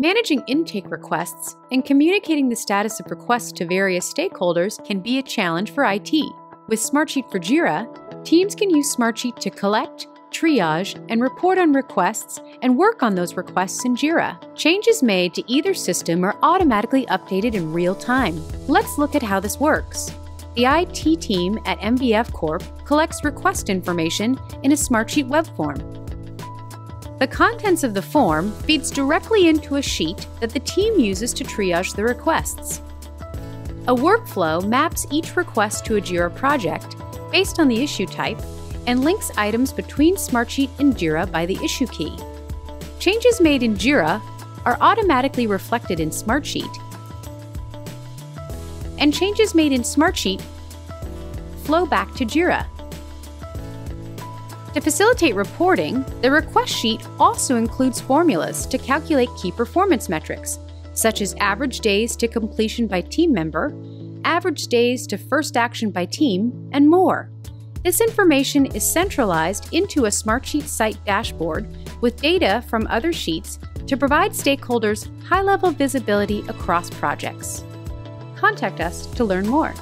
Managing intake requests and communicating the status of requests to various stakeholders can be a challenge for IT. With Smartsheet for Jira, teams can use Smartsheet to collect, triage, and report on requests and work on those requests in Jira. Changes made to either system are automatically updated in real time. Let's look at how this works. The IT team at MBF Corp collects request information in a Smartsheet web form. The contents of the form feeds directly into a sheet that the team uses to triage the requests. A workflow maps each request to a JIRA project based on the issue type and links items between Smartsheet and JIRA by the issue key. Changes made in JIRA are automatically reflected in Smartsheet, and changes made in Smartsheet flow back to JIRA. To facilitate reporting, the request sheet also includes formulas to calculate key performance metrics, such as average days to completion by team member, average days to first action by team, and more. This information is centralized into a Smartsheet site dashboard with data from other sheets to provide stakeholders high level visibility across projects. Contact us to learn more.